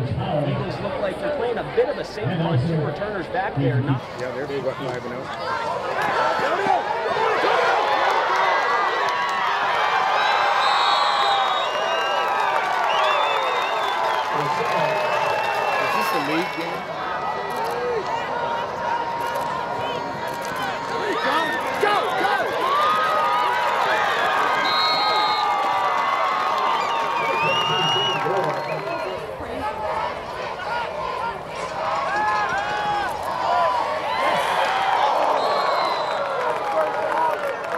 Eagles look like they're playing a bit of a safe on two returners back there. Not yeah, they're big, what, 5 and out. Is this the lead game?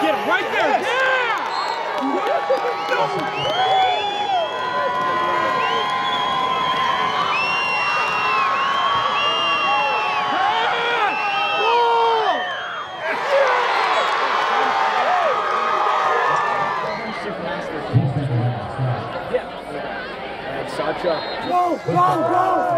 Get right there. Yeah. Sacha. Go, go, go!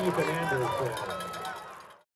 Ethan Anderson.